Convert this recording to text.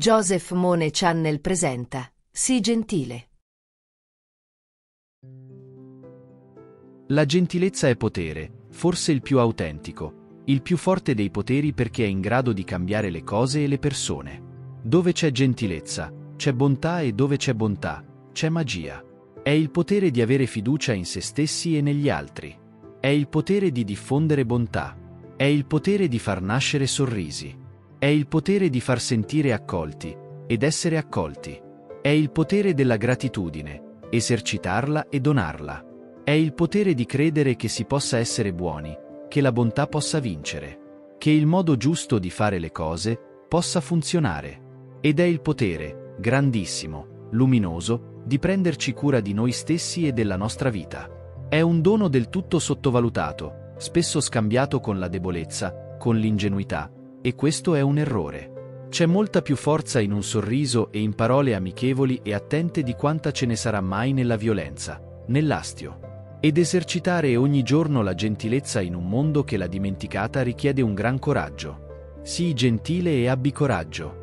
Joseph Mone Channel presenta Sii gentile. La gentilezza è potere, forse il più autentico, il più forte dei poteri perché è in grado di cambiare le cose e le persone. Dove c'è gentilezza, c'è bontà e dove c'è bontà, c'è magia. È il potere di avere fiducia in se stessi e negli altri. È il potere di diffondere bontà. È il potere di far nascere sorrisi. È il potere di far sentire accolti ed essere accolti. È il potere della gratitudine, esercitarla e donarla. È il potere di credere che si possa essere buoni, che la bontà possa vincere, che il modo giusto di fare le cose possa funzionare. Ed è il potere, grandissimo, luminoso, di prenderci cura di noi stessi e della nostra vita. È un dono del tutto sottovalutato, spesso scambiato con la debolezza, con l'ingenuità, e questo è un errore. C'è molta più forza in un sorriso e in parole amichevoli e attente di quanta ce ne sarà mai nella violenza, nell'astio. Ed esercitare ogni giorno la gentilezza in un mondo che l'ha dimenticata richiede un gran coraggio. Sii gentile e abbi coraggio.